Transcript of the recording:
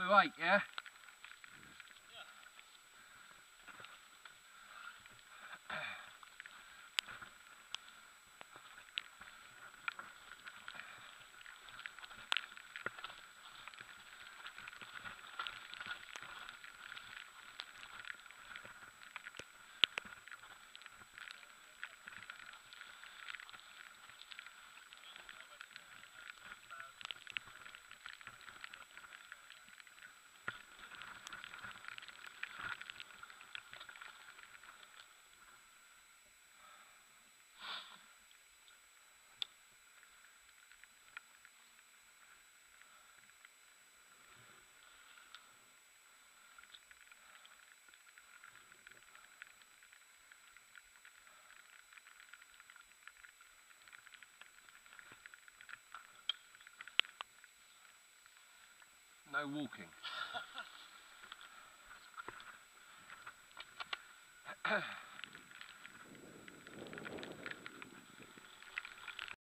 Blue 8, yeah? No walking.